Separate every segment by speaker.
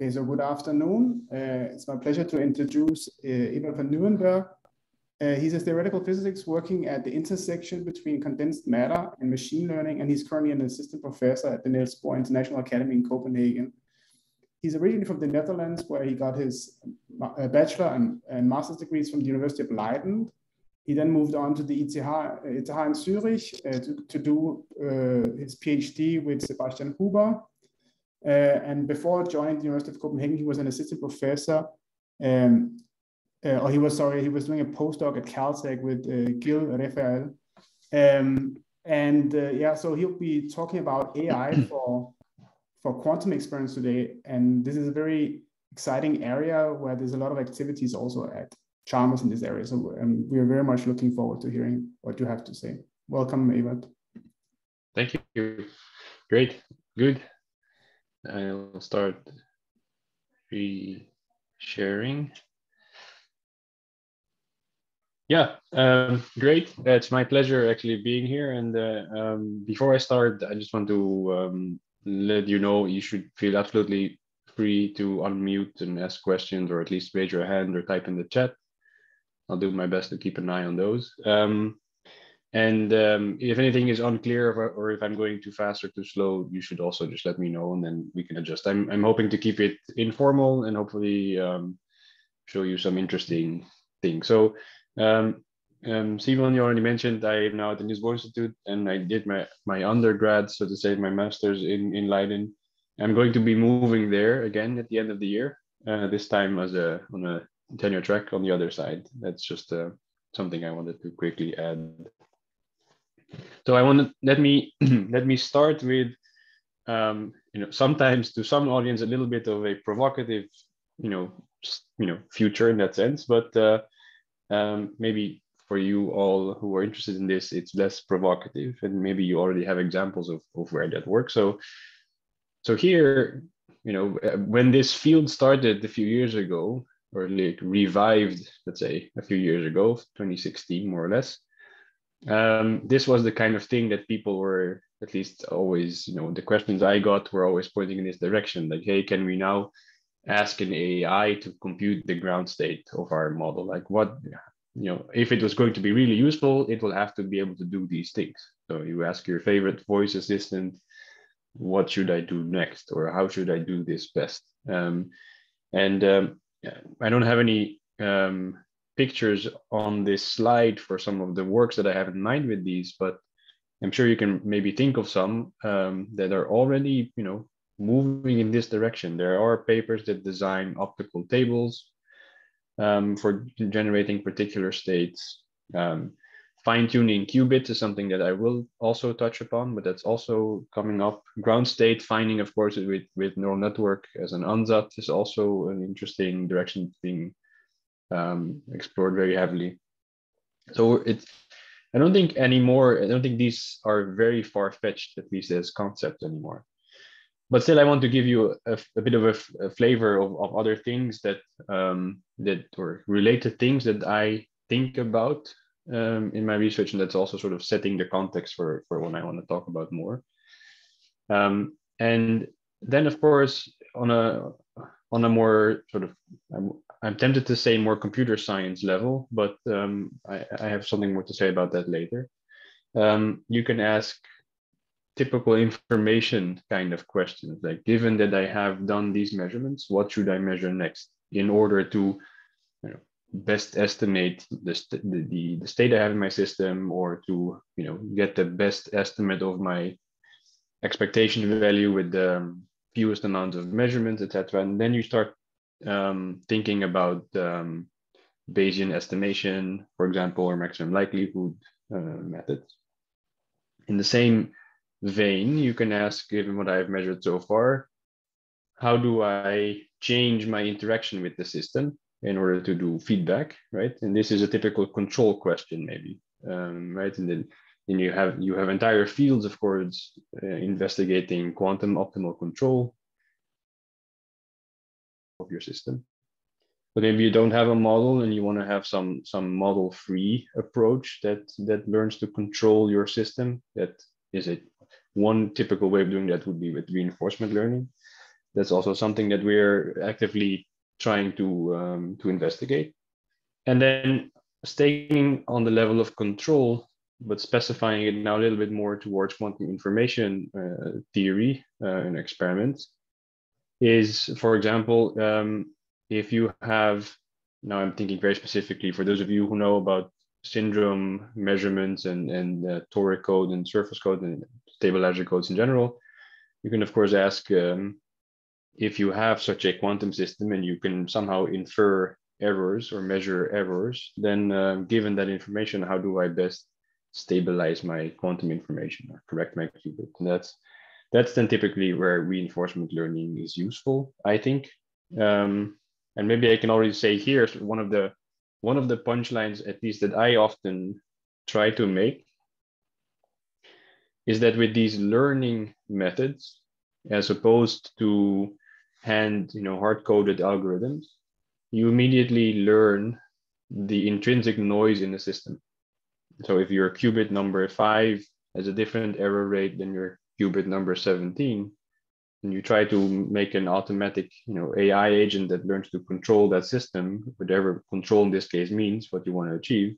Speaker 1: Okay, so good afternoon. Uh, it's my pleasure to introduce uh, Evert van Nieuwenburg. Uh, he's a theoretical physicist working at the intersection between condensed matter and machine learning, and he's currently an assistant professor at the Niels Bohr International Academy in Copenhagen. He's originally from the Netherlands, where he got his uh, bachelor and, and master's degrees from the University of Leiden. He then moved on to the ETH, ETH in Zurich uh, to, to do uh, his PhD with Sebastian Huber. Uh, and before joining the University of Copenhagen, he was an assistant professor um, uh, or he was sorry, he was doing a postdoc at Caltech with uh, Gil Refael. Um, and uh, yeah, so he'll be talking about AI for for quantum experiments today. And this is a very exciting area where there's a lot of activities also at Chalmers in this area. So um, we're very much looking forward to hearing what you have to say. Welcome, Evert.
Speaker 2: Thank you. Great. Good. I'll start re-sharing. Yeah, um, great. It's my pleasure actually being here. And uh, um, before I start, I just want to um, let you know you should feel absolutely free to unmute and ask questions, or at least raise your hand or type in the chat. I'll do my best to keep an eye on those. Um, and um, if anything is unclear or, or, if I'm going too fast or too slow, you should also just let me know and then we can adjust. I'm, I'm hoping to keep it informal and hopefully um, show you some interesting things. So um, um, Simon, you already mentioned I am now at the Niels Institute and I did my, my undergrad, so to say, my master's in, in Leiden. I'm going to be moving there again at the end of the year, uh, this time as a on a tenure track on the other side. That's just uh, something I wanted to quickly add. So I want to let me let me start with um, you know sometimes to some audience a little bit of a provocative you know you know future in that sense, but uh, um, maybe for you all who are interested in this, it's less provocative, and maybe you already have examples of, of where that works. So, so here, you know, when this field started a few years ago, or like revived, let's say, a few years ago, 2016 more or less, um, this was the kind of thing that people were at least always, you know, the questions I got were always pointing in this direction, like, hey, can we now ask an AI to compute the ground state of our model. Like what, you know, if it was going to be really useful, it will have to be able to do these things. So you ask your favorite voice assistant, what should I do next? Or how should I do this best? Um, and um, I don't have any um, pictures on this slide for some of the works that I have in mind with these, but I'm sure you can maybe think of some um, that are already, you know, moving in this direction. There are papers that design optical tables um, for generating particular states. Um, Fine tuning qubits is something that I will also touch upon, but that's also coming up. Ground state finding, of course, with, with neural network as an ansatz is also an interesting direction being um, explored very heavily. So it's, I don't think anymore, I don't think these are very far fetched, at least as concepts anymore but still, I want to give you a, a bit of a, flavor of, of other things that um, that or related things that I think about um, in my research, and that's also sort of setting the context for for when I want to talk about more. Um, and then, of course, on a on a more sort of I'm, tempted to say more computer science level, but um, I, I, have something more to say about that later. Um, you can ask typical information kind of questions like given that i have done these measurements what should i measure next in order to you know, best estimate the, st- the, the state i have in my system or to you know get the best estimate of my expectation value with the fewest amount of measurements etc and then you start um, thinking about um, bayesian estimation for example or maximum likelihood uh, methods in the same vein, you can ask, given what I've measured so far, how do I change my interaction with the system in order to do feedback, right? And this is a typical control question, maybe, um, right? And then, you have you have entire fields, of course, uh, investigating quantum optimal control of your system. But if you don't have a model and you want to have some some model-free approach that that learns to control your system. That is it one typical way of doing that would be with reinforcement learning. that's also something that we're actively trying to um, to investigate. And then staying on the level of control, but specifying it now a little bit more towards quantum information uh, theory uh, and experiments, is, for example, um, if you have, now I'm thinking very specifically for those of you who know about syndrome measurements and, and uh, toric code and surface code and stabilizer codes in general, you can of course ask um, if you have such a quantum system and you can somehow infer errors or measure errors, then uh, given that information, how do I best stabilize my quantum information or correct my qubit? And that's that's then typically where reinforcement learning is useful, I think. Um, and maybe I can already say here one of the one of the punchlines, at least that I often try to make, is that with these learning methods, as opposed to hand, you know, hard-coded algorithms, you immediately learn the intrinsic noise in the system. So if your qubit number five has a different error rate than your qubit number 17, and you try to make an automatic, you know, AI agent that learns to control that system, whatever control in this case means, what you want to achieve,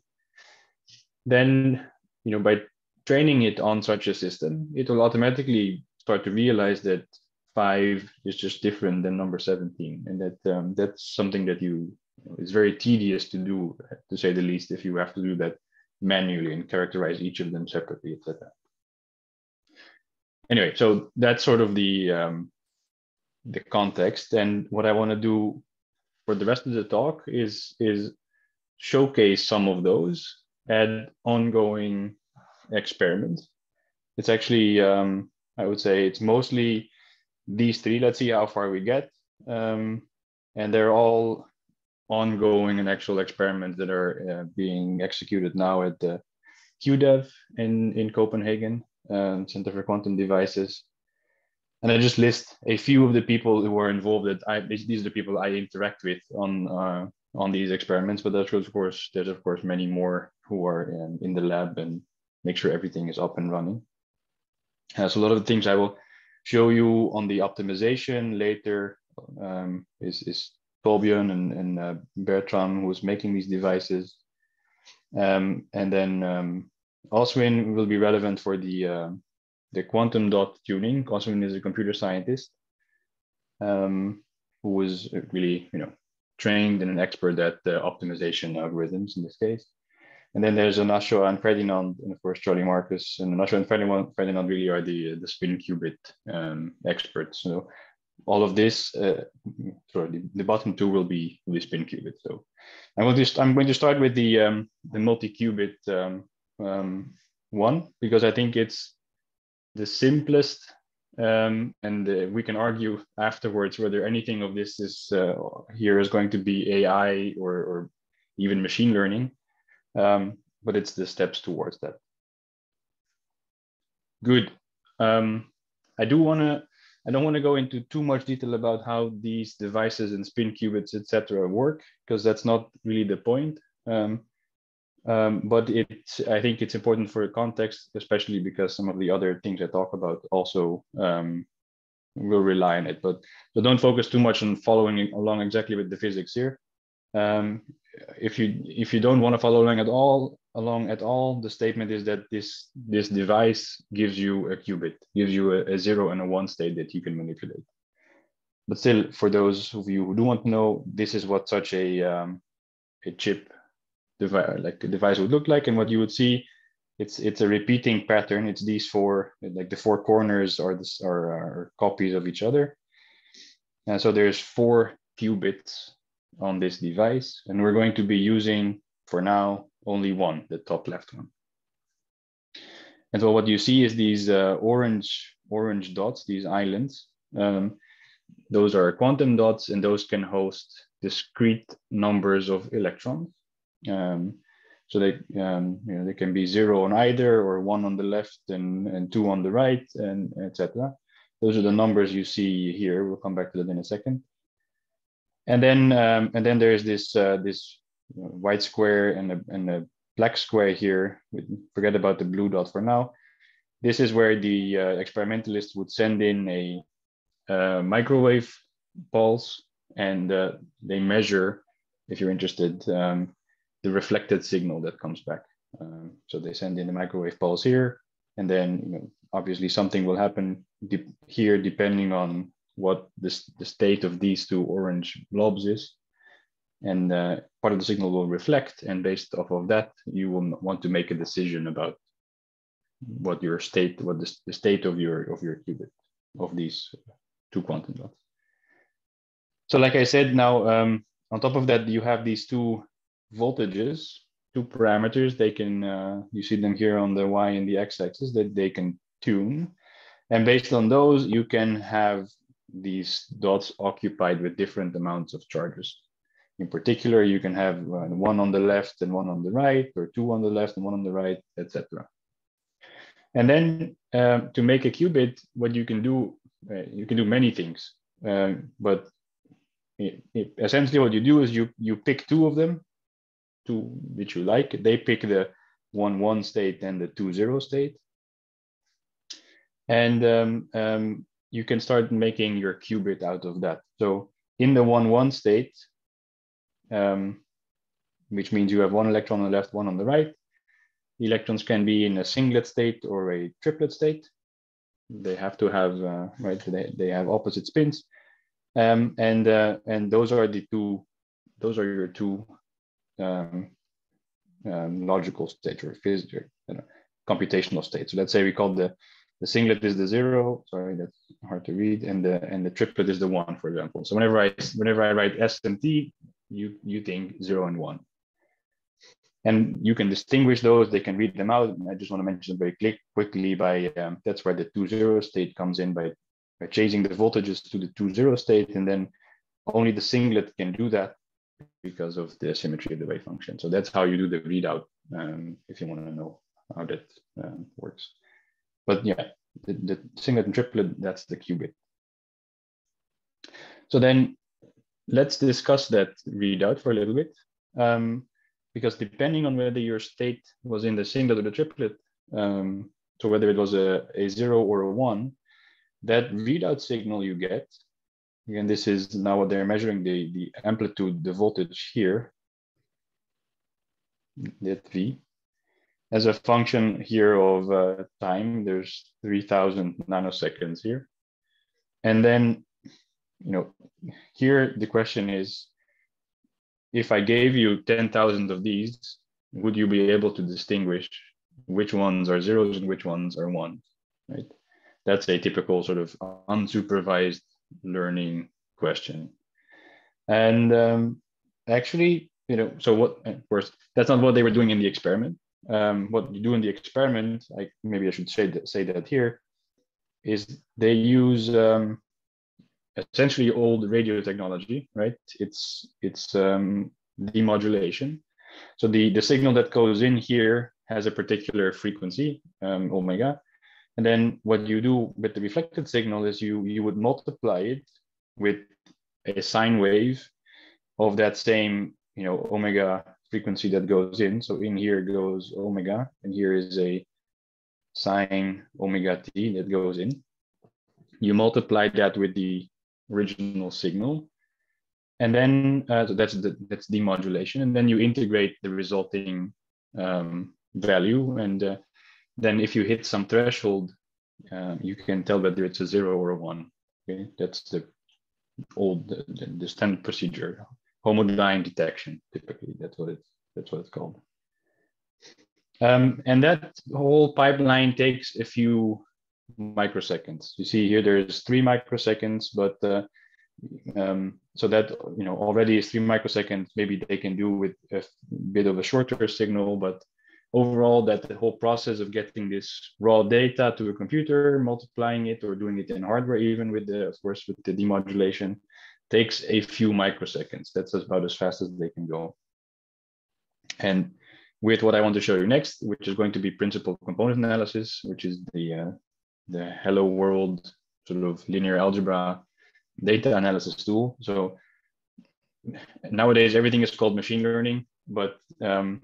Speaker 2: then, you know, by training it on such a system, it will automatically start to realize that five is just different than number 17 and that um, that's something that you it's very tedious to do to say the least if you have to do that manually and characterize each of them separately etc anyway so that's sort of the um, the context and what i want to do for the rest of the talk is is showcase some of those at ongoing experiments it's actually um, i would say it's mostly these three. Let's see how far we get. Um, and they're all ongoing and actual experiments that are uh, being executed now at the QDEV in, in Copenhagen, um, Center for Quantum Devices. And I just list a few of the people who are involved. That I these are the people I interact with on uh, on these experiments. But there's of course there's of course many more who are in, in the lab and make sure everything is up and running. Uh, so a lot of the things I will show you on the optimization later um, is, is Torbjörn and, and uh, Bertram who's making these devices. Um, and then um, Oswin will be relevant for the, uh, the quantum dot tuning. Oswin is a computer scientist um, who was really, you know, trained and an expert at the optimization algorithms in this case. And then there's Anasua and Ferdinand, and of course Charlie Marcus. And Anasua and Ferdinand, Ferdinand really are the the spin qubit um, experts. So all of this, uh, sorry, the, the, bottom two will be be spin qubit. So I will just I'm going to start with the um, the multi qubit um, um, one because I think it's the simplest um, and uh, we can argue afterwards whether anything of this is uh, here is going to be AI or, or even machine learning um, but it's the steps towards that. Good. Um, I do want to. I don't want to go into too much detail about how these devices and spin qubits, etc., work, because that's not really the point. Um, um, but it's, I think it's important for context, especially because some of the other things I talk about also um, will rely on it. But so don't focus too much on following along exactly with the physics here. Um, if you if you don't want to follow along at all along at all, the statement is that this this device gives you a qubit, gives you a, a zero and a one state that you can manipulate. But still, for those of you who do want to know, this is what such a um, a chip device like a device would look like, and what you would see, it's it's a repeating pattern. It's these four like the four corners are this are, are copies of each other, and so there's four qubits on this device. And we're going to be using, for now, only one, the top left one. And so what you see is these uh, orange, orange dots, these islands. Um, those are quantum dots, and those can host discrete numbers of electrons. Um, so they, um, you know, they can be zero on either, or one on the left and, and two on the right, and etc. Those are the numbers you see here. We'll come back to that in a second and then um, and then there's this uh, this white square and a, and a black square here. Forget about the blue dot for now. This is where the uh, experimentalist would send in a uh, microwave pulse and uh, they measure, if you're interested, um, the reflected signal that comes back. Um, so they send in the microwave pulse here, and then you know, obviously something will happen de here depending on what this, the state of these two orange blobs is. And uh, part of the signal will reflect, and based off of that, you will want to make a decision about what your state, what the, the state of your of your qubit of these two quantum dots. So like I said, now um, on top of that, you have these two voltages, two parameters. They can, uh, you see them here on the Y and the X axis that they can tune. And based on those, you can have these dots occupied with different amounts of charges. In particular, you can have uh, one on the left and one on the right, or two on the left and one on the right, etc. And then um, to make a qubit, what you can do, uh, you can do many things. Uh, but it, it, essentially what you do is you you pick two of them, two which you like. They pick the one one state and the two zero state, and um, um, you can start making your qubit out of that. So in the one one state, um, which means you have one electron on the left, one on the right. The electrons can be in a singlet state or a triplet state. They have to have uh, right. They, they have opposite spins um, and uh, and those are the two, those are your two um, um, logical states or physical, you know, computational states. So let's say we call the the singlet is the zero. Sorry, that's hard to read, and the and the triplet is the one, for example. So whenever I whenever I write S and T, you you think zero and one, and you can distinguish those. They can read them out. I just want to mention very quick, quickly by um, that's where the two zero state comes in by by changing the voltages to the two zero state, and then only the singlet can do that because of the symmetry of the wave function. So that's how you do the readout um, if you want to know how that um, works. But yeah, the, the, singlet and triplet, that's the qubit. So then let's discuss that readout for a little bit. Um, because depending on whether your state was in the singlet or the triplet, um, so whether it was a, a zero or a one, that readout signal you get, again, this is now what they're measuring the, the amplitude, the voltage here, that V, as a function here of uh, time, there's 3000 nanoseconds here. And then, you know, here the question is, if I gave you 10,000 of these, would you be able to distinguish which ones are zeros and which ones are ones, right? that's a typical sort of unsupervised learning question. And um, actually, you know, so what, of course, that's not what they were doing in the experiment. Um, what you do in the experiment, like maybe I should say that, say that here, is they use um, essentially old radio technology, right? It's it's um, demodulation. So the the signal that goes in here has a particular frequency, um, omega, and then what you do with the reflected signal is you, you would multiply it with a sine wave of that same, you know, omega frequency that goes in. So in here goes omega, and here is a sine omega t that goes in. You multiply that with the original signal, and then uh, so that's the, that's demodulation, and then you integrate the resulting um, value, and uh, then if you hit some threshold, um, you can tell whether it's a zero or a one. Okay, that's the old the, the standard procedure. Homodyne detection, typically that's what it's that's what it's called. Um, and that whole pipeline takes a few microseconds. You see here there's three microseconds, but uh, um, so that you know already is three microseconds. Maybe they can do with a bit of a shorter signal, but overall that the whole process of getting this raw data to a computer, multiplying it or doing it in hardware, even with the, of course, with the demodulation, takes a few microseconds. That's about as fast as they can go. And with what I want to show you next, which is going to be principal component analysis, which is the uh, the hello world sort of linear algebra data analysis tool. So nowadays everything is called machine learning, but um,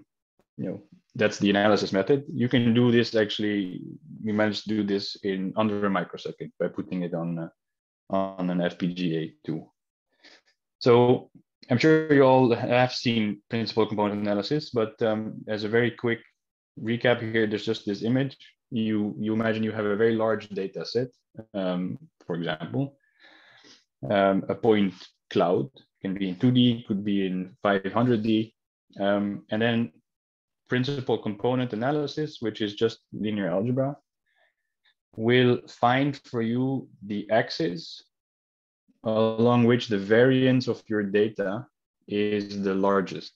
Speaker 2: you know that's the analysis method. You can do this actually, we managed to do this in under a microsecond by putting it on, uh, on an FPGA too. So I'm sure you all have seen principal component analysis, but um, as a very quick recap here, there's just this image. You, you imagine you have a very large data set, um, for example, um, a point cloud can be in 2D, could be in 500D, um, and then principal component analysis, which is just linear algebra, will find for you the axis along which the variance of your data is the largest.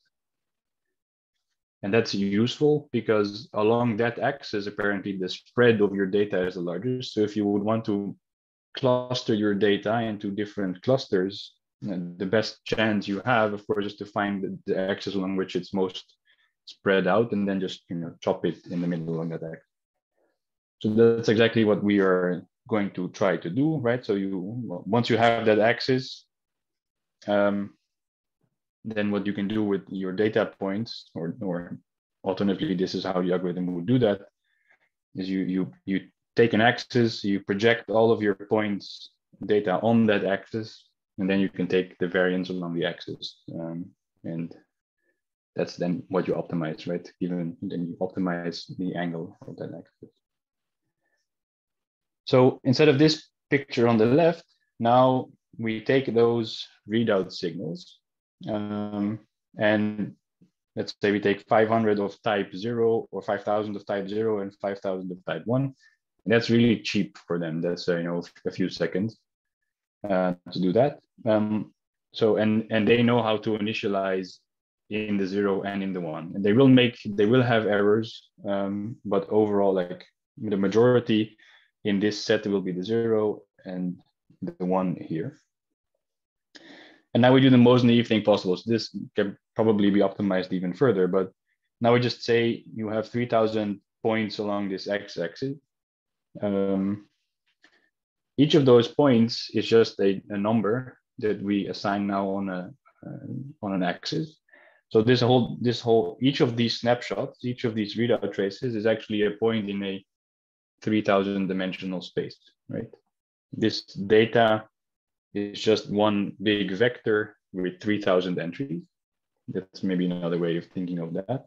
Speaker 2: And that's useful because along that axis, apparently the spread of your data is the largest. So if you would want to cluster your data into different clusters, the best chance you have, of course, is to find the, the axis along which it's most spread out and then just you know chop it in the middle along that axis. So that's exactly what we are going to try to do, right? So you once you have that axis, um, then what you can do with your data points, or or alternatively, this is how the algorithm would do that, is you you you take an axis, you project all of your points data on that axis, and then you can take the variance along the axis, um, and that's then what you optimize, right? Given then you optimize the angle of that axis. So instead of this picture on the left, now we take those readout signals um, and let's say we take 500 of type zero or 5,000 of type zero and 5,000 of type one. And that's really cheap for them. That's, uh, you know, a few seconds uh, to do that. Um, so, and, and they know how to initialize in the zero and in the one. And they will make, they will have errors, um, but overall, like the majority in this set will be the zero and the one here. And now we do the most naive thing possible. So this can probably be optimized even further, but now we just say you have 3000 points along this x-axis. Um, each of those points is just a, a number that we assign now on a uh, on an axis. So this whole this whole each of these snapshots, each of these readout traces is actually a point in a 3000 dimensional space, right? This data is just one big vector with 3000 entries. That's maybe another way of thinking of that.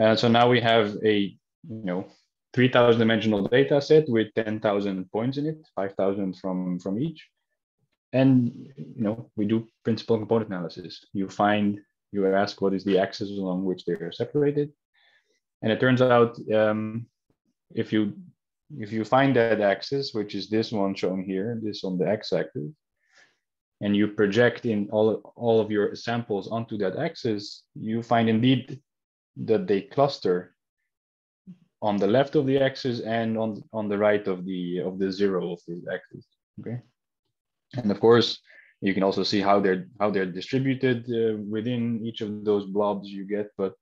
Speaker 2: Uh, so now we have a, you know, 3000 dimensional data set with 10,000 points in it, 5,000 from, from each. And, you know, we do principal component analysis. You find, you ask what is the axis along which they are separated. And it turns out um, if you if you find that axis, which is this one shown here, this on the x-axis, and you project in all, all of your samples onto that axis, you find indeed that they cluster on the left of the axis and on, on the right of the of the zero of the axis. Okay, and of course you can also see how they're how they're distributed uh, within each of those blobs you get, but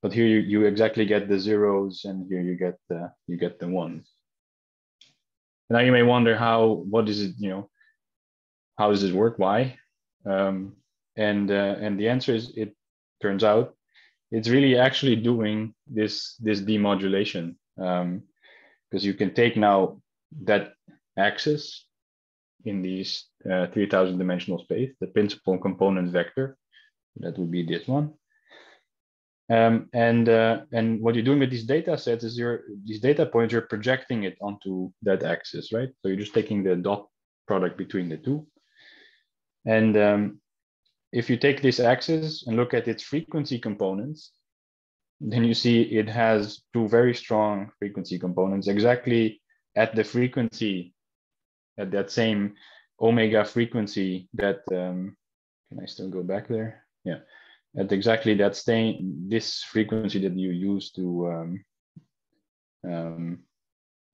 Speaker 2: but here you, you exactly get the zeros and here you get the you get the ones now you may wonder how what is it you know how does it work? Why? Um, and uh, and the answer is it turns out it's really actually doing this this demodulation because um, you can take now that axis in these uh, 3000 dimensional space the principal component vector that would be this one um, and uh, and what you're doing with these data sets is you're these data points you're projecting it onto that axis, right? So you're just taking the dot product between the two. And um, if you take this axis and look at its frequency components, then you see it has two very strong frequency components exactly at the frequency, at that same omega frequency that, um, can I still go back there? Yeah, at exactly that same this frequency that you use to um, um,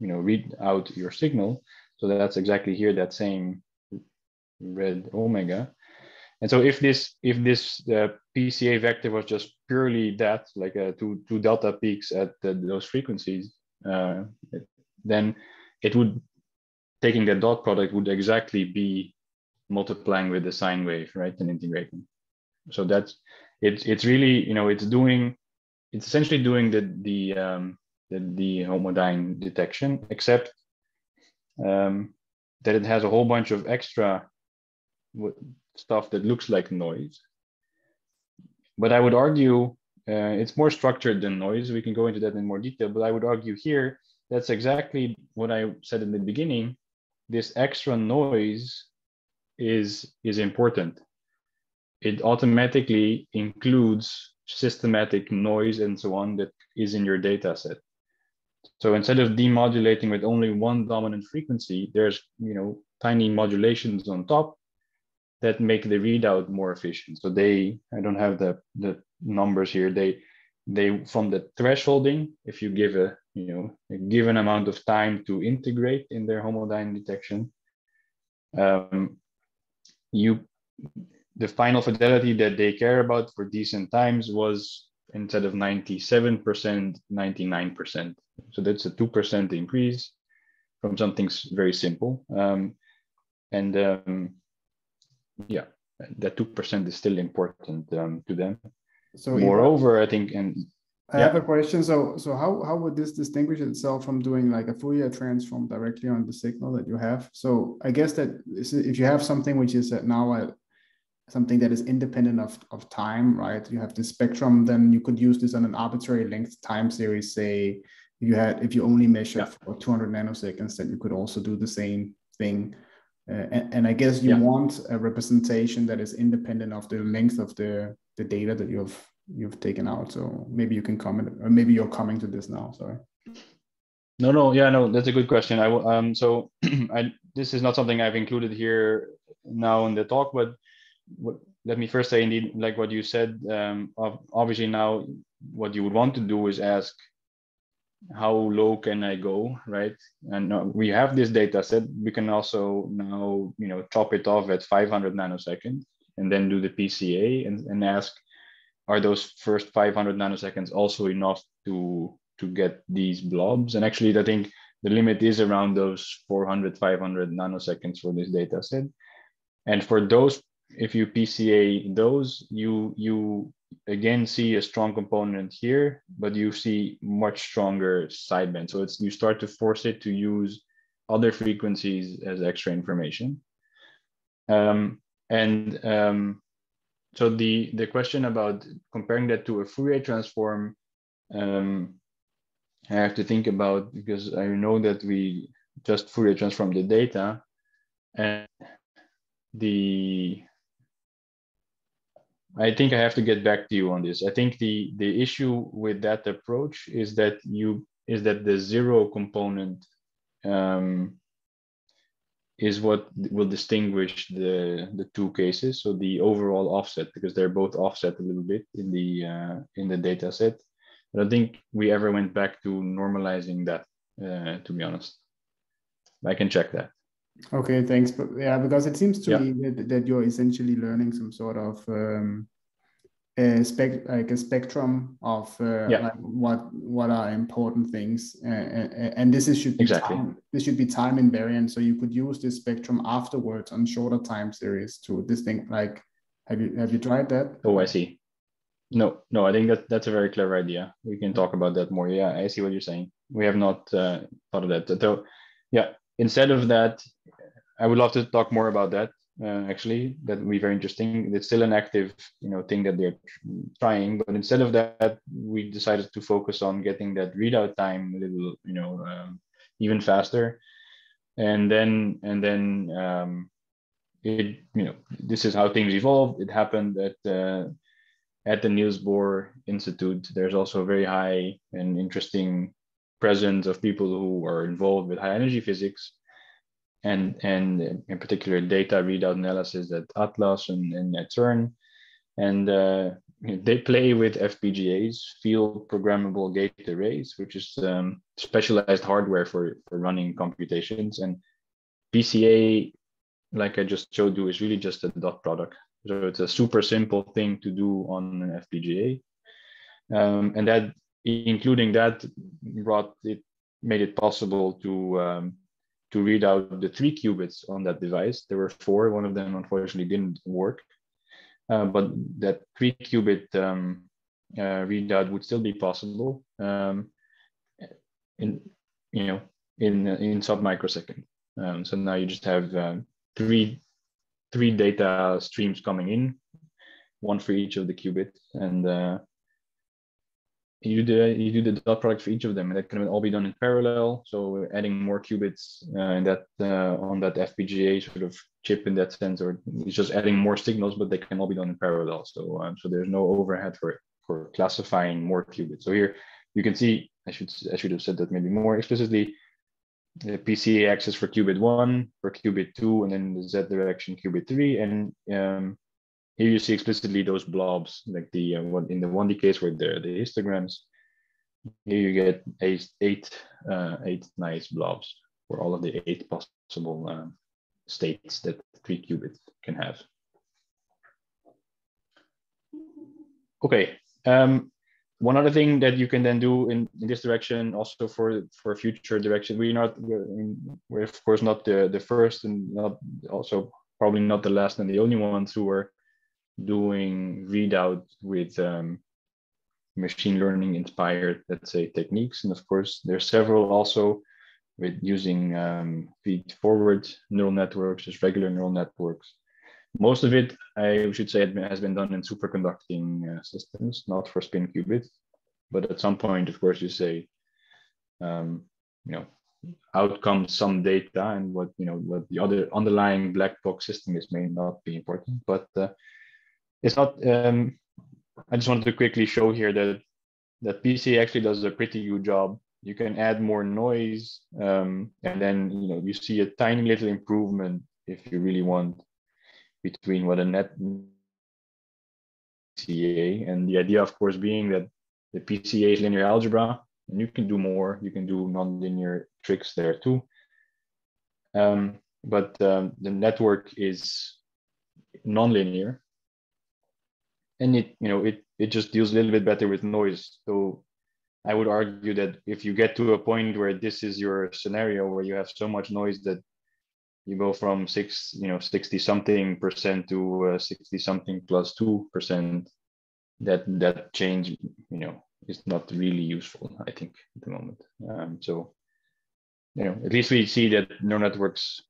Speaker 2: you know read out your signal. So that's exactly here that same red omega. And so if this if this uh, PCA vector was just purely that, like uh, two two delta peaks at those frequencies, uh, it, then it would taking the dot product would exactly be multiplying with the sine wave, right, and integrating. So that's it's it's really you know it's doing it's essentially doing the the um, the, the homodyne detection except um, that it has a whole bunch of extra stuff that looks like noise. But I would argue uh, it's more structured than noise. We can go into that in more detail, but I would argue here that's exactly what I said in the beginning. This extra noise is, is important. It automatically includes systematic noise and so on that is in your data set. So instead of demodulating with only one dominant frequency, there's you know tiny modulations on top that make the readout more efficient. So they, I don't have the the numbers here. They they from the thresholding, if you give a you know a given amount of time to integrate in their homodyne detection, um, you the final fidelity that they care about for decent times was instead of 97%, 99%. So that's a 2% increase from something very simple. Um, and um, yeah, that 2% is still important um, to them. So moreover, I think, and
Speaker 1: I yeah. have a question. So, so how, how would this distinguish itself from doing like a Fourier transform directly on the signal that you have? So I guess that if you have something which is now a, something that is independent of, of time, right? You have the spectrum, then you could use this on an arbitrary length time series. Say if you had if you only measure yeah. for 200 nanoseconds, then you could also do the same thing. Uh, and, and, I guess you yeah. want a representation that is independent of the length of the the data that you've you've taken out. So maybe you can comment, or maybe you're coming to this now. Sorry.
Speaker 2: No, no, yeah, no, that's a good question. I um, so I this is not something I've included here now in the talk, but let me first say indeed like what you said um, obviously now what you would want to do is ask how low can i go right? And uh, we have this data set. We can also now you know chop it off at 500 nanoseconds and then do the pca and, and ask are those first 500 nanoseconds also enough to to get these blobs? And actually i think the limit is around those 400 500 nanoseconds for this data set. And for those if you PCA those, you you again see a strong component here, but you see much stronger sideband. So it's you start to force it to use other frequencies as extra information. Um, and um, so the the question about comparing that to a Fourier transform, um, I have to think about because I know that we just Fourier transform the data, and the I think I have to get back to you on this. I think the the issue with that approach is that you is that the zero component um, is what will distinguish the the two cases. So the overall offset, because they're both offset a little bit in the uh, in the data set. I don't think we ever went back to normalizing that. Uh, to be honest, I can check that.
Speaker 1: Okay, thanks. But yeah, because it seems to yeah. me that, that you're essentially learning some sort of um, a spec like a spectrum of uh, yeah. like what what are important things, uh, and this is should be exactly. time, this should be time invariant. So you could use this spectrum afterwards on shorter time series to this thing. Like, have you have you tried that?
Speaker 2: Oh, I see. No, no, I think that that's a very clever idea. We can talk about that more. Yeah, I see what you're saying. We have not uh, thought of that. So, yeah, instead of that, I would love to talk more about that. Uh, actually, that would be very interesting. It's still an active, you know, thing that they're trying. But instead of that, we decided to focus on getting that readout time a little, you know, um, even faster. And then, and then, um, it, you know, this is how things evolved. It happened at uh, at the Niels Bohr Institute. There's also a very high and interesting presence of people who are involved with high energy physics and and in particular data readout analysis at Atlas and, and at CERN. And uh, they play with FPGAs, field programmable gate arrays, which is um, specialized hardware for, for running computations. And PCA, like I just showed you, is really just a dot product. So it's a super simple thing to do on an FPGA. Um, and that, including that, brought it, made it possible to um, to read out the three qubits on that device. There were four, one of them unfortunately didn't work. Uh, but that three qubit um, uh, readout would still be possible um, in, you know, in, in sub microsecond. Um, so now you just have um, three three data streams coming in, one for each of the qubits, and uh, you do you do the dot product for each of them, and that can all be done in parallel. So adding more qubits uh, in that uh, on that FPGA sort of chip in that sense, or it's just adding more signals, but they can all be done in parallel. So um, so there's no overhead for for classifying more qubits. So here you can see I should I should have said that maybe more explicitly. The PCA axis for qubit one, for qubit two, and then the Z direction qubit three, and um, here you see explicitly those blobs, like the uh, one in the 1D case where the, the histograms. Here you get eight, eight, uh, eight nice blobs for all of the eight possible um, states that three qubits can have. Okay, um, one other thing that you can then do in, in this direction, also for for future direction, we're not we're, we're of course not the the first and not also probably not the last and the only ones who are doing readout with um, machine learning inspired, let's say, techniques. And of course, there's several also with using um, feed forward neural networks, just regular neural networks. Most of it, I should say, has been done in superconducting uh, systems, not for spin qubits. But at some point, of course, you say, um, you know, out comes some data and what, you know, what the other underlying black box system is may not be important. But uh, it's not. Um, I just wanted to quickly show here that that PC actually does a pretty good job. You can add more noise, um, and then you know you see a tiny little improvement if you really want between what a net PCA and the idea, of course, being that the PCA is linear algebra, and you can do more. You can do nonlinear tricks there too. Um, but um, the network is nonlinear, and it you know it it just deals a little bit better with noise. So i would argue that if you get to a point where this is your scenario where you have so much noise that you go from six you know 60 something percent to uh, 60 something plus two percent that that change you know is not really useful i think at the moment. Um, so you know at least we see that neural networks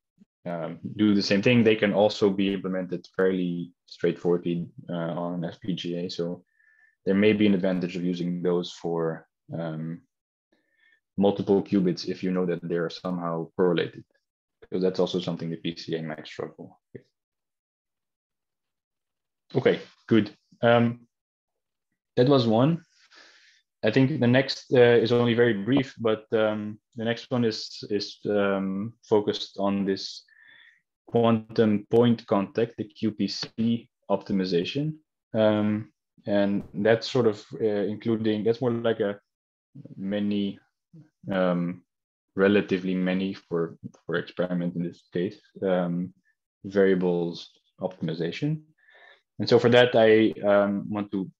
Speaker 2: um, do the same thing. They can also be implemented fairly straightforwardly uh, on FPGA. So there may be an advantage of using those for um, multiple qubits if you know that they're somehow correlated, because that's also something the PCA might struggle with. Okay, good. Um, that was one. I think the next uh, is only very brief, but um, the next one is is um, focused on this quantum point contact, the QPC optimization. Um, and that's sort of uh, including, that's more like a many, um, relatively many for, for experiment in this case, um, variables optimization. And so for that, I um, want to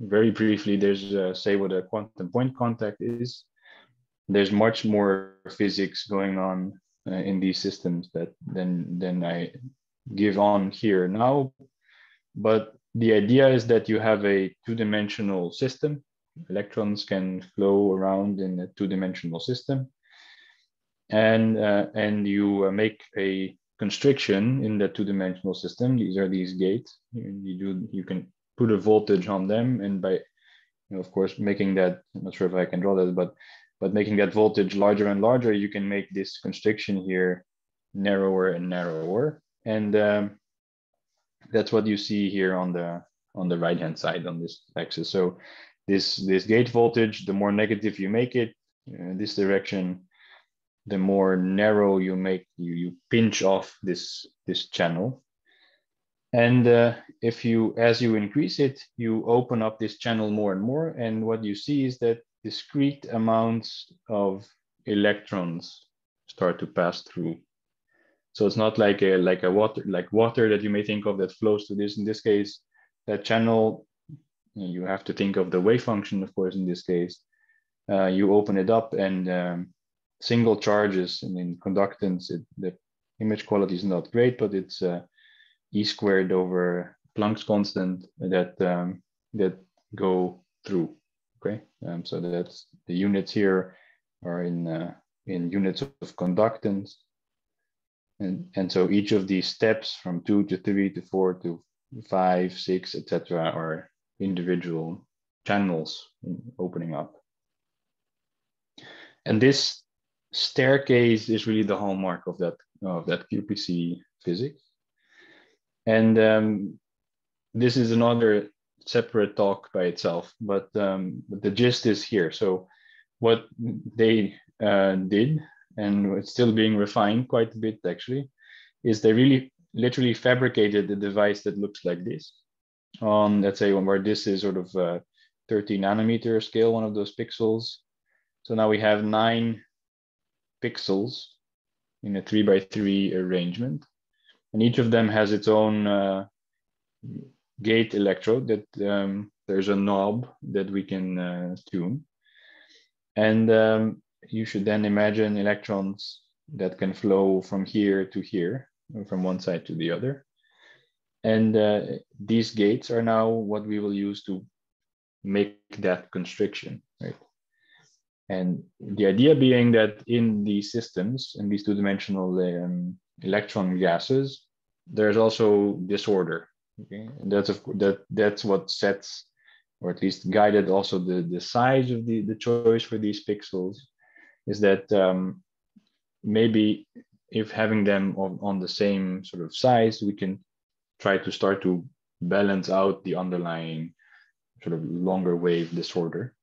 Speaker 2: very briefly, there's uh, say what a quantum point contact is. There's much more physics going on uh, in these systems that then then I give on here now. But the idea is that you have a two-dimensional system. Electrons can flow around in a two-dimensional system, and uh, and you uh, make a constriction in the two-dimensional system. These are these gates. You, you do you can put a voltage on them, and by you know, of course making that. I'm not sure if I can draw that, but but making that voltage larger and larger, you can make this constriction here narrower and narrower. And um, that's what you see here on the on the right hand side on this axis. So this this gate voltage, the more negative you make it in uh, this direction, the more narrow you make you you pinch off this this channel. And uh, if you as you increase it, you open up this channel more and more. And what you see is that discrete amounts of electrons start to pass through. So it's not like a like a water like water that you may think of that flows to this. In this case, that channel, you have to think of the wave function, of course, in this case. Uh, you open it up and um, single charges and in conductance, it, the image quality is not great, but it's uh, e squared over Planck's constant that um, that go through. Okay, um, so that's the units here are in uh, in units of conductance, And, and so each of these steps from two to three to four to five, six, etc., are individual channels opening up. And this staircase is really the hallmark of that of that QPC physics. And um, this is another separate talk by itself, but, um, the gist is here. So what they uh, did, and it's still being refined quite a bit actually, is they really literally fabricated a device that looks like this on, let's say, where this is sort of a 30 nanometer scale, one of those pixels. So now we have nine pixels in a three by three arrangement. And each of them has its own uh, gate electrode that um, there's a knob that we can uh, tune. And um, you should then imagine electrons that can flow from here to here, from one side to the other. And uh, these gates are now what we will use to make that constriction, right? And the idea being that in these systems, in these two-dimensional um, electron gases, there's also disorder. Okay, and that's of that that's what sets, or at least guided also the the size of the the choice for these pixels, is that um, maybe if having them on, on the same sort of size, we can try to start to balance out the underlying sort of longer wave disorder.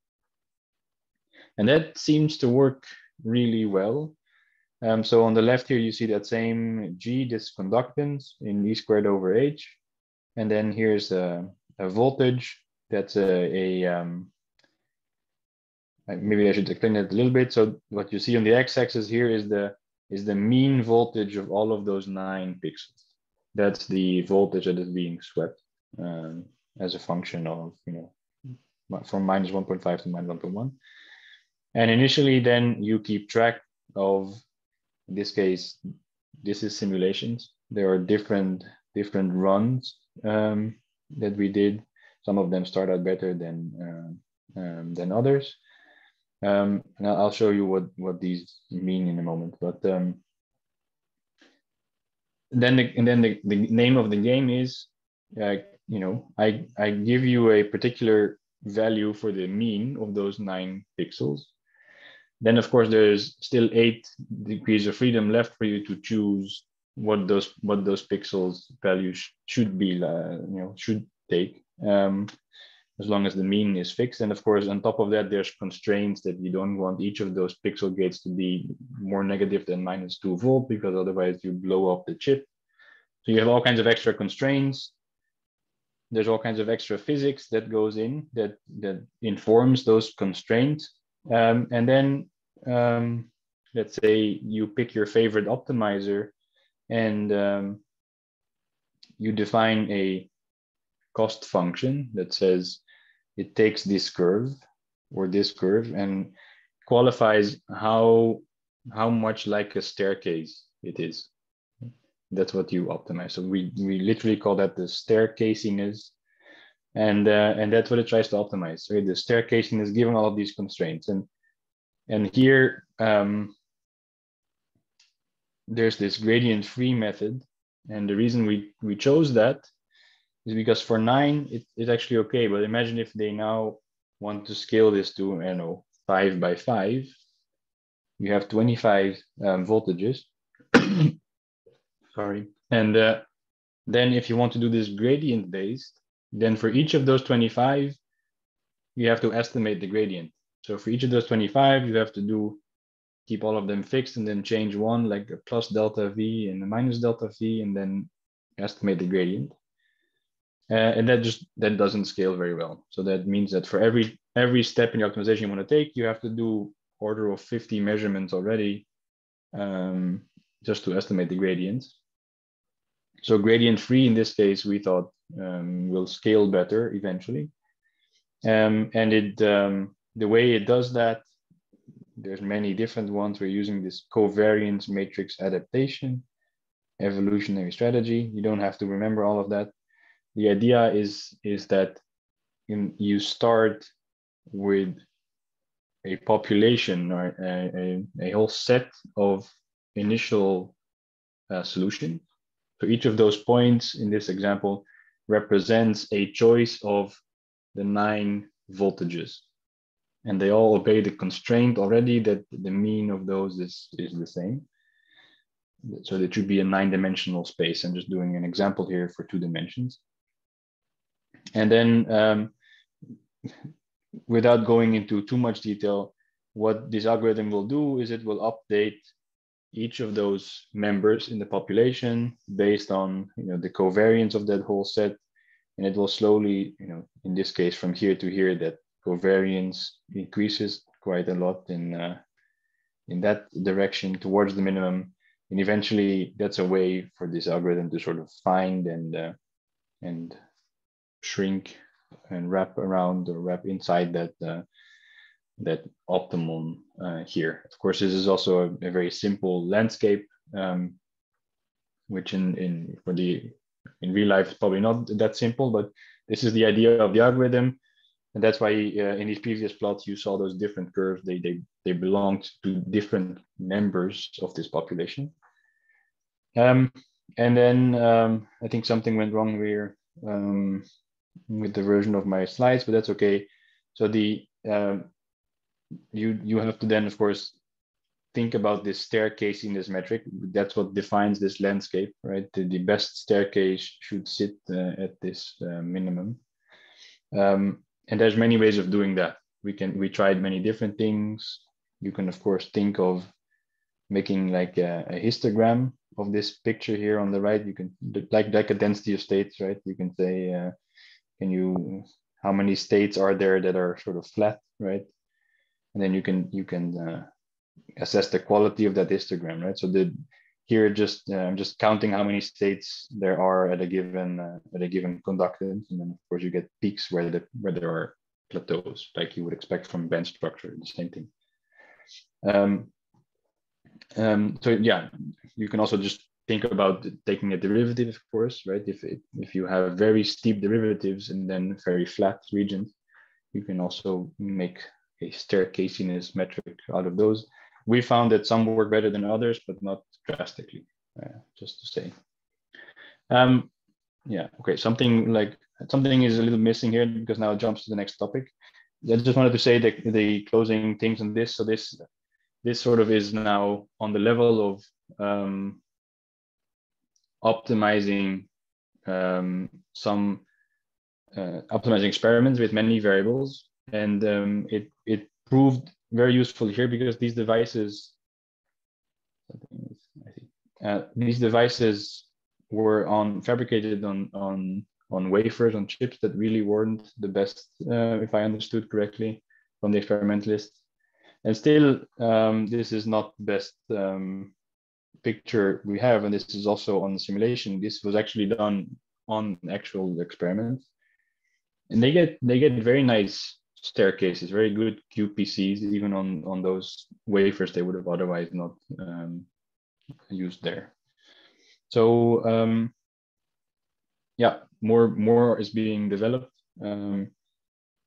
Speaker 2: And that seems to work really well. Um, so on the left here, you see that same G, this conductance in E squared over H. And then here's a, a voltage that's a, a um, maybe I should explain it a little bit. So what you see on the x-axis here is the is the mean voltage of all of those nine pixels. That's the voltage that is being swept um, as a function of you know from minus 1.5 to minus 1.1. And initially, then you keep track of, in this case, this is simulations. There are different different runs um, that we did. Some of them start out better than uh, um, than others. Um, and I'll show you what what these mean in a moment. But um, then the, and then the, the name of the game is, uh, you know, I I give you a particular value for the mean of those nine pixels, then of course there's still eight degrees of freedom left for you to choose what those what those pixels values should be, uh, you know, should take. Um, as long as the mean is fixed. And of course, on top of that, there's constraints that you don't want each of those pixel gates to be more negative than minus two volt, because otherwise you blow up the chip. So you have all kinds of extra constraints. There's all kinds of extra physics that goes in that, that informs those constraints. Um, and then um, let's say you pick your favorite optimizer and um, you define a cost function that says it takes this curve or this curve and qualifies how how much like a staircase it is. That's what you optimize. So we, we literally call that the staircasiness. And uh, and that's what it tries to optimize. So the staircasing is given all of these constraints. And and here, um, there's this gradient free method. And the reason we, we chose that is because for nine, it, it's actually okay. But imagine if they now want to scale this to, I know, five by five, you have 25 um, voltages. Sorry. And uh, then if you want to do this gradient based, then for each of those 25, you have to estimate the gradient. So for each of those 25, you have to do keep all of them fixed and then change one like a plus delta V and a minus delta V and then estimate the gradient. Uh, and that just that doesn't scale very well. So that means that for every every step in the optimization you want to take, you have to do order of 50 measurements already um, just to estimate the gradients. So gradient free in this case, we thought um, will scale better eventually. Um, and it um, the way it does that, there's many different ones. We're using this covariance matrix adaptation, evolutionary strategy. You don't have to remember all of that. The idea is, is that in, you start with a population or a, a, a whole set of initial uh, solution. So each of those points in this example represents a choice of the nine voltages. And they all obey the constraint already that the mean of those is, is the same. So it should be a nine dimensional space. I'm just doing an example here for two dimensions. And then um, without going into too much detail, what this algorithm will do is it will update each of those members in the population based on you know the covariance of that whole set and it will slowly you know in this case from here to here that covariance increases quite a lot in uh, in that direction towards the minimum and eventually that's a way for this algorithm to sort of find and uh, and shrink and wrap around or wrap inside that uh, that optimum uh, here. Of course, this is also a, a very simple landscape, um, which in in for the in real life is probably not that simple, but this is the idea of the algorithm, and that's why uh, in these previous plots you saw those different curves. They they they belonged to different members of this population. Um, and then um, I think something went wrong here um, with the version of my slides, but that's okay. So the um, you you have to then of course think about this staircase in this metric that's what defines this landscape right the, the best staircase should sit uh, at this uh, minimum um, and there's many ways of doing that. We can we tried many different things. You can of course think of making like a, a histogram of this picture here on the right. You can like like a density of states right? You can say uh, can you how many states are there that are sort of flat right? And then you can you can uh, assess the quality of that histogram, right? So the here just uh, I'm just counting how many states there are at a given uh, at a given conductance, and then of course you get peaks where the where there are plateaus, like you would expect from band structure, the same thing. Um, um, so yeah, you can also just think about taking a derivative, of course, right? If it, if you have very steep derivatives and then very flat regions, you can also make a staircasiness metric out of those. We found that some work better than others, but not drastically, uh, just to say. Um, yeah, okay, something like something is a little missing here because now it jumps to the next topic. I just wanted to say that the closing things on this. So this this sort of is now on the level of um, optimizing um, some uh, optimizing experiments with many variables and um, it proved very useful here because these devices uh, these devices were on fabricated on on on wafers on chips that really weren't the best uh, if i understood correctly from the experimentalists. And still um, this is not the best um, picture we have. And this is also on simulation. This was actually done on actual experiments. And they get they get very nice staircases, very good QPCs, even on, on those wafers they would have otherwise not um, used there. So um, yeah, more more is being developed, um,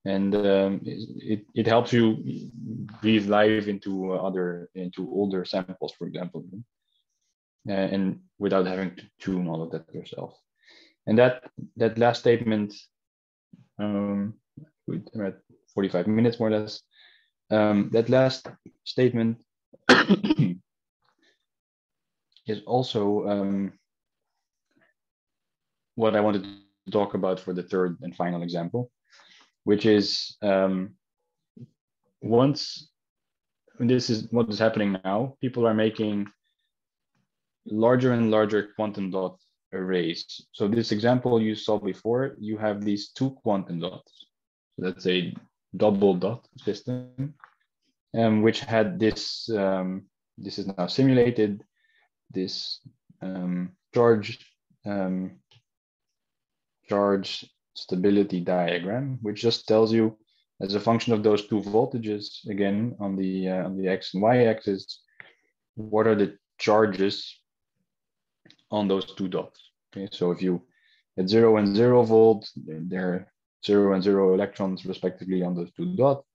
Speaker 2: and um, it it helps you breathe live into other into older samples, for example, uh, and without having to tune all of that yourself. And that that last statement, um, we're at 45 minutes more or less. Um, that last statement is also um, what I wanted to talk about for the third and final example, which is um, once this is what is happening now, people are making larger and larger quantum dot arrays. So this example you saw before, you have these two quantum dots. So let's say double dot system, um, which had this, um, this is now simulated, this um, charge, um, charge stability diagram, which just tells you as a function of those two voltages, again, on the, uh, on the X and Y axis, what are the charges on those two dots. Okay, so if you at zero and zero volt, they're zero and zero electrons respectively on those two dots.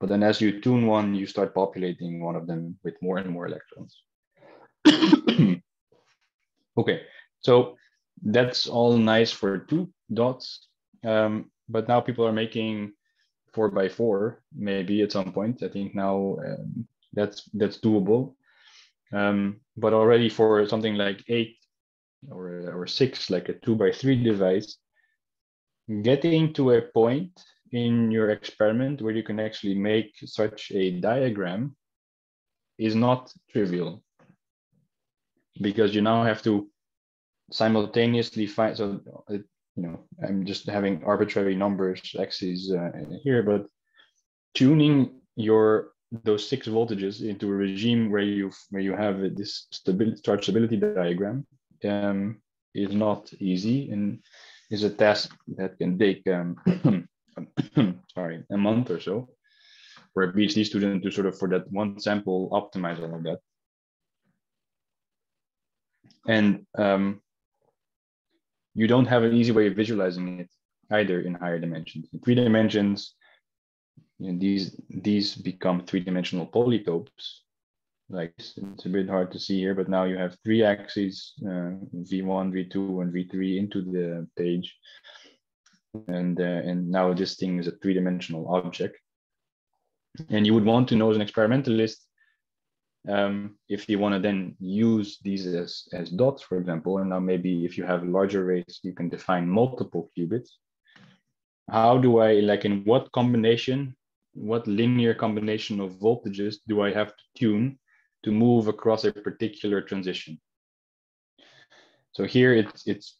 Speaker 2: But then as you tune one, you start populating one of them with more and more electrons. Okay, so that's all nice for two dots, um, but now people are making four by four maybe at some point. I think now um, that's that's doable, um, but already for something like eight or or six, like a two by three device, getting to a point in your experiment where you can actually make such a diagram is not trivial. Because you now have to simultaneously find so you know i'm just having arbitrary numbers axes uh, here but tuning your those six voltages into a regime where you where you have this stability charge stability diagram um, is not easy. And is a task that can take um, sorry a month or so for a PhD student to sort of for that one sample optimize all of that. And um, you don't have an easy way of visualizing it either in higher dimensions. In three dimensions, you know, these these become three-dimensional polytopes. Like it's a bit hard to see here, but now you have three axes, uh, V1, V2, and V3 into the page. And, uh, and now this thing is a three-dimensional object. And you would want to know as an experimentalist um, if you want to then use these as, as dots, for example, and now maybe if you have larger arrays, you can define multiple qubits. How do I, like in what combination, what linear combination of voltages do I have to tune to move across a particular transition? So here it's, it's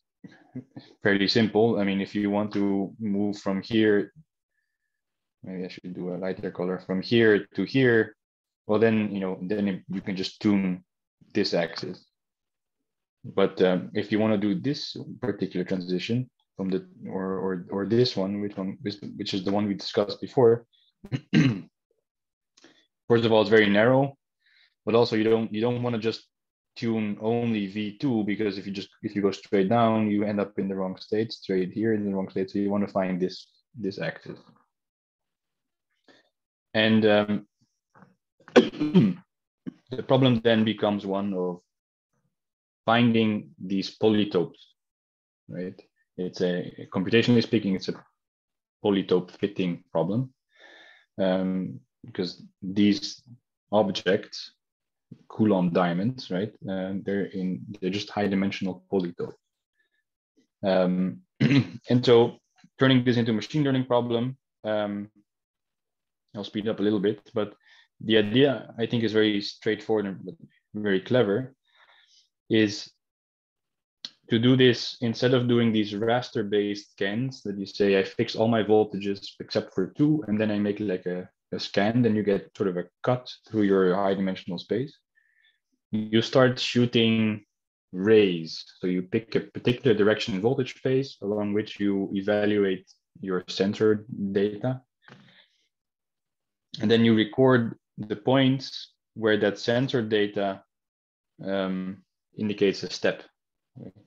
Speaker 2: fairly simple. I mean, if you want to move from here maybe I should do a lighter color from here to here. Well, then, you know, then you can just tune this axis. But um, if you want to do this particular transition from the, or, or, or this one, which one, which is the one we discussed before, first of all, it's very narrow, but also you don't, you don't want to just tune only V2 because if you just, if you go straight down, you end up in the wrong state, straight here in the wrong state. So you want to find this, this axis. And um, the problem then becomes one of finding these polytopes, right? It's a, computationally speaking, it's a polytope fitting problem um, because these objects, Coulomb diamonds, right? Uh, they're in they're just high dimensional polytopes. Um, and so turning this into a machine learning problem, um, I'll speed up a little bit, but the idea I think is very straightforward and very clever is to do this instead of doing these raster based scans that you say I fix all my voltages except for two and then I make like a, a scan, then you get sort of a cut through your high dimensional space. You start shooting rays. So you pick a particular direction in voltage space along which you evaluate your sensor data and then you record the points where that sensor data um, indicates a step.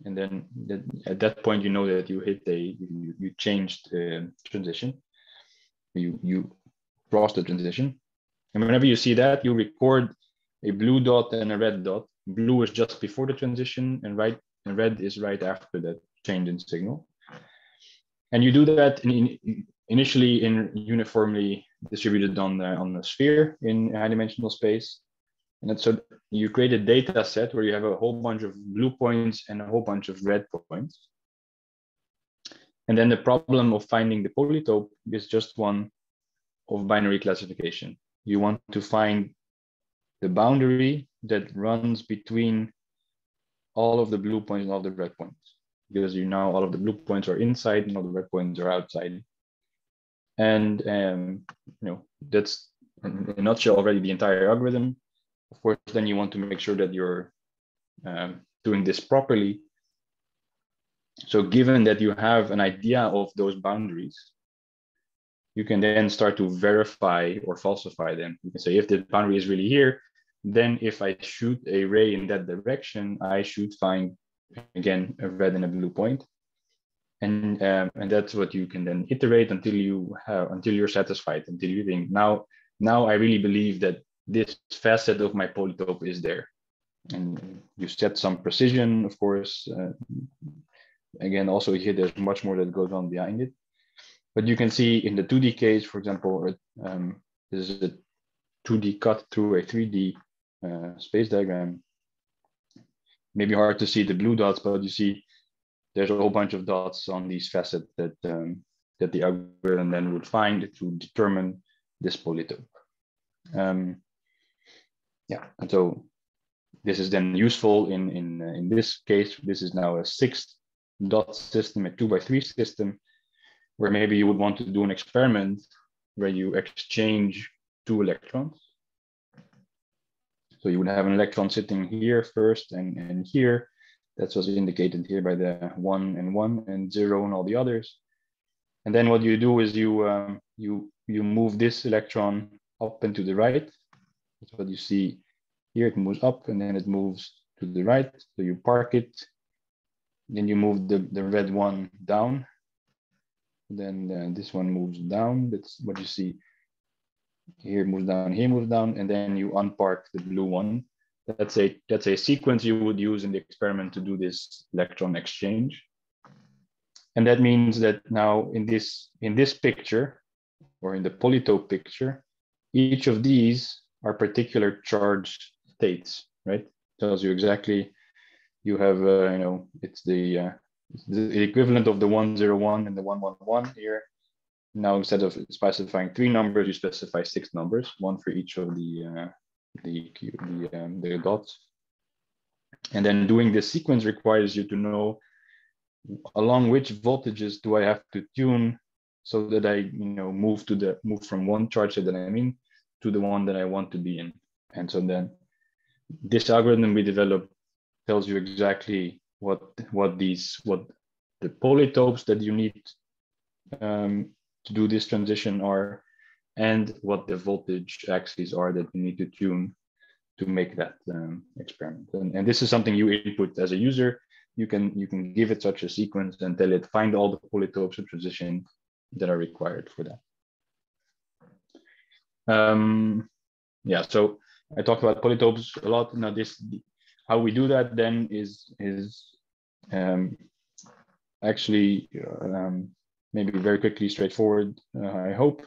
Speaker 2: And then that, at that point, you know that you hit a, you, you changed the transition. You, you the transition. And whenever you see that, you record a blue dot and a red dot. Blue is just before the transition and right and red is right after that change in signal. And you do that in, in, initially in uniformly distributed on the, on the sphere in high dimensional space. And so you create a data set where you have a whole bunch of blue points and a whole bunch of red points. And then the problem of finding the polytope is just one of binary classification. You want to find the boundary that runs between all of the blue points and all the red points. Because you know all of the blue points are inside and all the red points are outside and um, you know that's in a nutshell already the entire algorithm. Of course, then you want to make sure that you're um, doing this properly. So given that you have an idea of those boundaries, you can then start to verify or falsify them. You can say if the boundary is really here, then if I shoot a ray in that direction, I should find again a red and a blue point and um, and that's what you can then iterate until you have until you're satisfied until you think now now i really believe that this facet of my polytope is there and you set some precision, of course. Uh, again, also here, there's much more that goes on behind it. But you can see in the 2D case, for example, um, this is a 2D cut through a 3D uh, space diagram. Maybe hard to see the blue dots, but you see there's a whole bunch of dots on these facets that um, that the algorithm then would find to determine this polytope. Um, yeah, and so this is then useful in in uh, in this case. This is now a six dot system, a two by three system, where maybe you would want to do an experiment where you exchange two electrons. So you would have an electron sitting here first and, and here. That's what's indicated here by the one and one and zero and all the others. And then what you do is you um, you you move this electron up and to the right. That's what you see here. It moves up and then it moves to the right. So you park it. Then you move the, the red one down. Then uh, this one moves down. That's what you see here moves down, here moves down, and then you unpark the blue one. That's a that's a sequence you would use in the experiment to do this electron exchange. And that means that now in this in this picture, or in the polytope picture, each of these are particular charge states, right? Tells you exactly you have uh, you know it's the uh, the equivalent of the 101 and the 111 here now instead of specifying three numbers, you specify six numbers, one for each of the uh, the the, um, the dots. And then doing this sequence requires you to know along which voltages do I have to tune so that I you know move to the move from one charge that I'm in to the one that I want to be in. And so then this algorithm we developed tells you exactly what what these what the polytopes that you need um, to do this transition are and what the voltage axes are that you need to tune to make that um, experiment. And, and this is something you input as a user. You can you can give it such a sequence and tell it find all the polytopes of transition that are required for that. Um, yeah, so I talked about polytopes a lot. Now this how we do that then is is um, actually um, maybe very quickly straightforward, uh, I hope.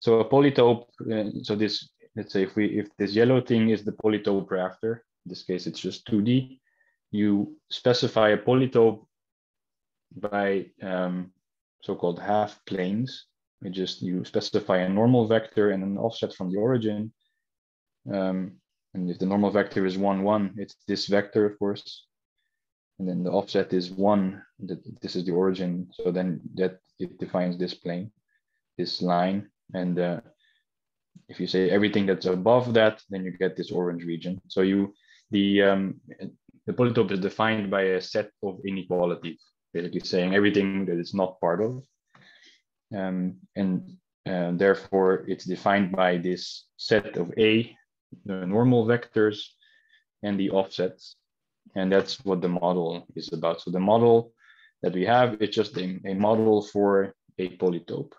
Speaker 2: So a polytope, uh, so this, let's say if we, if this yellow thing is the polytope rafter, in this case, it's just 2D, you specify a polytope by um, so-called half planes. We just, you specify a normal vector and an offset from the origin. Um, and if the normal vector is one, one, it's this vector, of course. And then the offset is one that this is the origin. So then that it defines this plane this line. And uh, if you say everything that's above that then you get this orange region. So you the um, the polytope is defined by a set of inequalities basically saying everything that it's not part of. Um, and uh, therefore it's defined by this set of a the normal vectors and the offsets and that's what the model is about. So the model that we have is just a, a model for a polytope.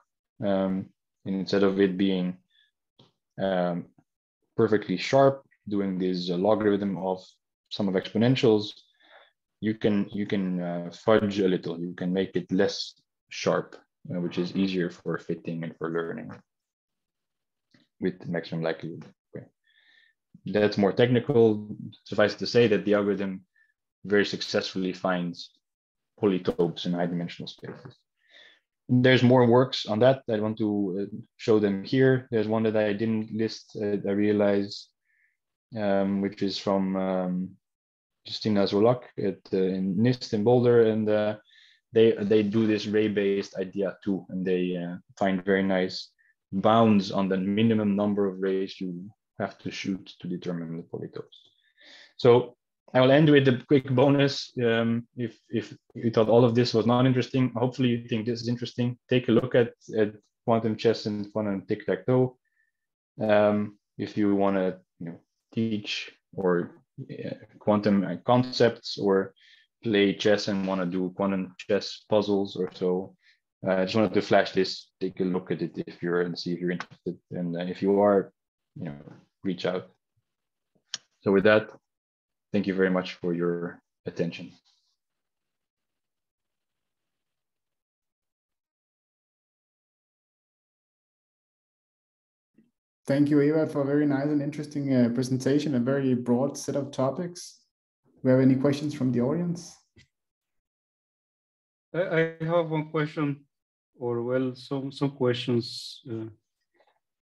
Speaker 2: Um, instead of it being um, perfectly sharp, doing this uh, logarithm of sum of exponentials, you can you can uh, fudge a little. You can make it less sharp, uh, which is easier for fitting and for learning with maximum likelihood that's more technical. Suffice to say that the algorithm very successfully finds polytopes in high dimensional spaces. There's more works on that. I want to uh, show them here. There's one that I didn't list, uh, I realize, um, which is from um, Justyna Zwolak at uh, in NIST in Boulder. And uh, they, they do this ray-based idea too. And they uh, find very nice bounds on the minimum number of rays you have to shoot to determine the polytopes. So I will end with a quick bonus. Um, if, if you thought all of this was not interesting, hopefully you think this is interesting. Take a look at, at quantum chess and quantum tic-tac-toe. Um, if you want to you know, teach or uh, quantum concepts or play chess and want to do quantum chess puzzles or so, uh, I just wanted to flash this. Take a look at it if you're and see if you're interested. And uh, if you are, you know, reach out. So with that, thank you very much for your attention.
Speaker 1: Thank you, Evert, for a very nice and interesting uh, presentation, a very broad set of topics. Do we have any questions from the audience?
Speaker 3: I, I have one question, or well, some, some questions. Uh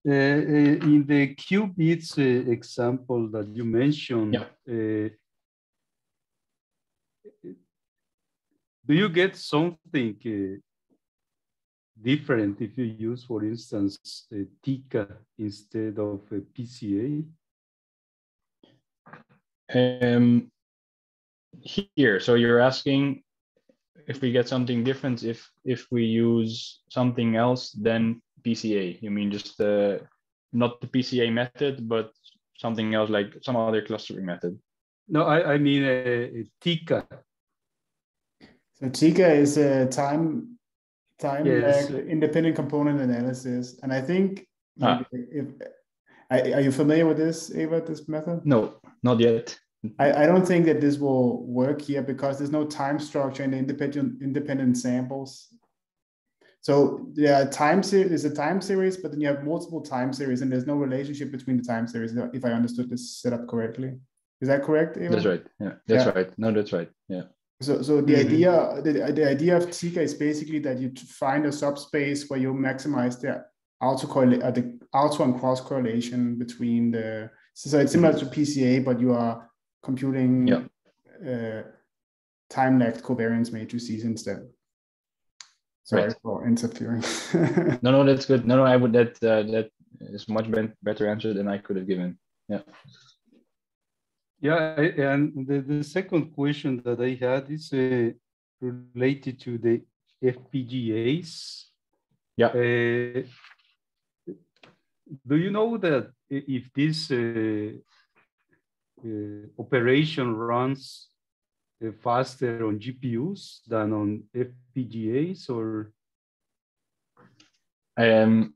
Speaker 3: in the qubits uh, example that you mentioned,
Speaker 2: yeah.
Speaker 3: Uh, do you get something different if you use, for instance, a TICA instead of a PCA?
Speaker 2: Um, here, so you're asking if we get something different if if we use something else than PCA. You mean just the not the PCA method, but something else like some other clustering method?
Speaker 3: No, I, I mean a, a TICA.
Speaker 1: So TICA is a time time yes. lag independent component analysis. And I think ah. if, are you familiar with this, Evert, this method?
Speaker 2: No, not yet.
Speaker 1: I, I don't think that this will work here because there's no time structure in the independent independent samples. So there are time series, there's a time series, but then you have multiple time series, and there's no relationship between the time series. If I understood this setup correctly, is that correct?
Speaker 2: Evert? That's right. Yeah, that's yeah. right. No, that's right. Yeah.
Speaker 1: So, so the mm-hmm. idea, the, the idea of TICA is basically that you find a subspace where you maximize the auto uh, the auto and cross correlation between the. So it's similar to PCA, but you are computing
Speaker 2: yeah.
Speaker 1: uh, time lagged covariance matrices instead. Sorry right. for interfering.
Speaker 2: no, no, that's good. No, no, I would that uh, that is much better answer than I could have given. Yeah.
Speaker 3: Yeah, and the, the second question that I had is uh, related to the FPGAs.
Speaker 2: Yeah.
Speaker 3: Uh, do you know that if this uh, uh operation runs faster on GPUs than on FPGAs or?
Speaker 2: Um,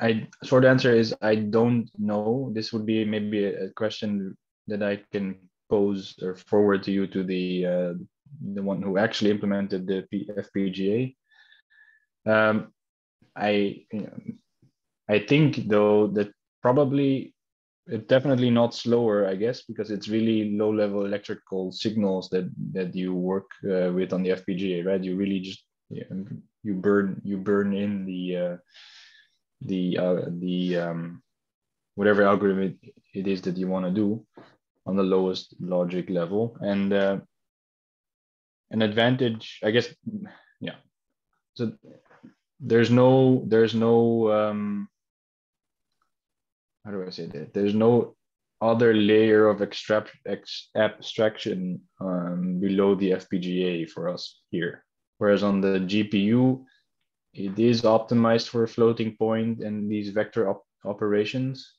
Speaker 2: I short answer is I don't know. This would be maybe a question that I can pose or forward to you to the uh, the one who actually implemented the FPGA. Um, I you know, I think though that probably it's definitely not slower, I guess, because it's really low level electrical signals that that you work uh, with on the FPGA, right? You really just you burn you burn in the uh, the uh, the um, whatever algorithm it is that you want to do on the lowest logic level and uh, an advantage i guess yeah so there's no there's no um how do i say that there's no other layer of extra, ex, abstraction um, below the fpga for us here whereas on the gpu it is optimized for floating point and these vector op operations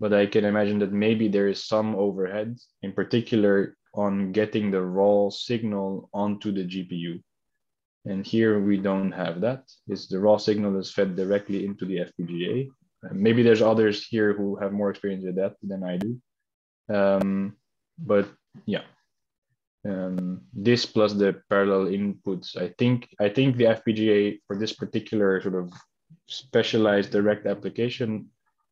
Speaker 2: but I can imagine that maybe there is some overhead, in particular on getting the raw signal onto the GPU. And here we don't have that. It's the raw signal is fed directly into the FPGA. Maybe there's others here who have more experience with that than I do. Um, but yeah, um, this plus the parallel inputs. I think I think the FPGA for this particular sort of specialized direct application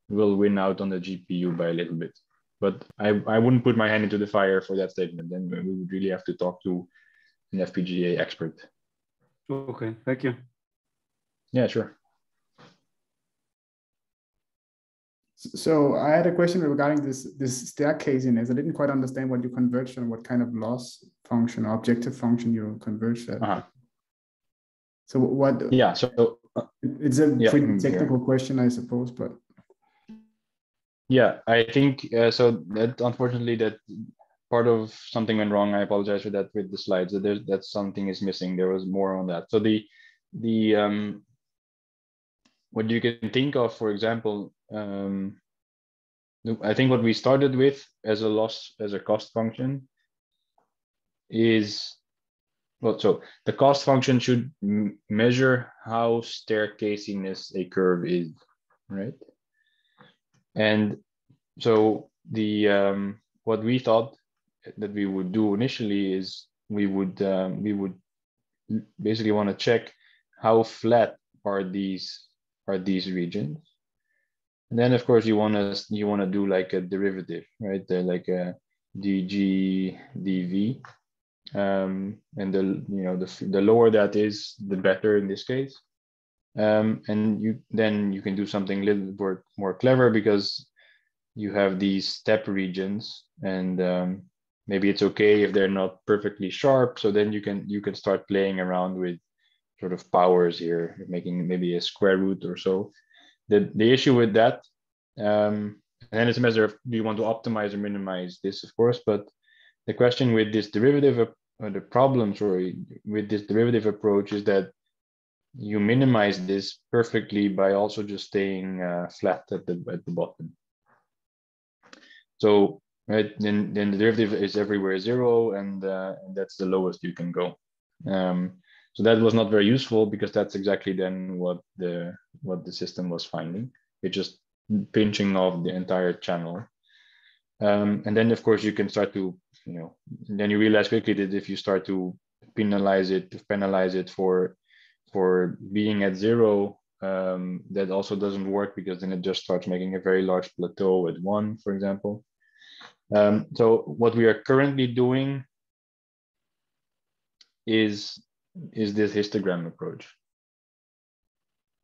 Speaker 2: will win out on the GPU by a little bit. But I, I wouldn't put my hand into the fire for that statement. Then we would really have to talk to an FPGA expert.
Speaker 3: Okay, thank you.
Speaker 2: Yeah, sure.
Speaker 1: So I had a question regarding this this staircasiness. I didn't quite understand what you converged on, what kind of loss function or objective function you converged at. Uh-huh. So what?
Speaker 2: Yeah. So
Speaker 1: uh, it's a yeah, pretty technical yeah. question, I suppose, but
Speaker 2: yeah, I think uh, so. That unfortunately, that part of something went wrong. I apologize for that with the slides. That there's that something is missing. There was more on that. So the the um, what you can think of, for example, um, I think what we started with as a loss as a cost function is well. So the cost function should measure how staircasiness a curve is, right? And so the um, what we thought that we would do initially is we would um, we would basically want to check how flat are these are these regions and then of course you want to you want to do like a derivative right? The, like a dg dv. Um, and the you know the, the lower that is the better in this case. Um, and you then you can do something a little more, more clever because you have these step regions and um, maybe it's okay if they're not perfectly sharp. So then you can you can start playing around with sort of powers here making maybe a square root or so the the issue with that um, and it's a measure of do you want to optimize or minimize this of course but the question with this derivative or the problem sorry with this derivative approach is that you minimize this perfectly by also just staying uh, flat at the at the bottom so right? Then then the derivative is everywhere zero, and, uh, and that's the lowest you can go. Um, so that was not very useful because that's exactly then what the what the system was finding. It's just pinching off the entire channel. Um, and then of course you can start to, you know, then you realize quickly that if you start to penalize it, to penalize it for for being at zero, um, that also doesn't work because then it just starts making a very large plateau at one, for example. Um, so what we are currently doing is is this histogram approach,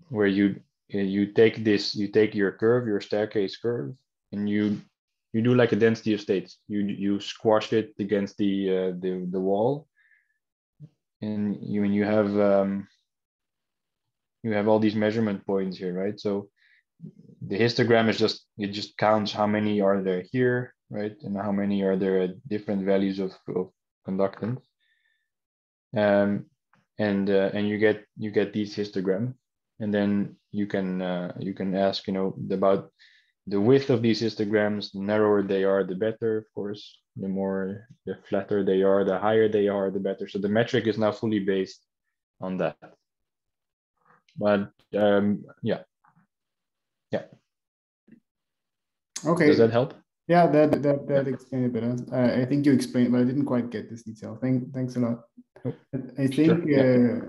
Speaker 2: where you you take this you take your curve your staircase curve and you you do like a density of states you you squash it against the uh, the the wall and you when you have um, you have all these measurement points here right so the histogram is just it just counts how many are there here right? And how many are there at different values of, of conductance? Um, and uh, and you get you get these histogram, and then you can uh, you can ask you know about the width of these histograms. The narrower they are, the better. Of course, the more the flatter they are, the higher they are, the better. So the metric is now fully based on that. But um, yeah, yeah.
Speaker 1: Okay.
Speaker 2: Does that help?
Speaker 1: Yeah, that that that explained it better. Uh, I think you explained, but I didn't quite get this detail. Thank, thanks a lot. I think. Sure. Uh,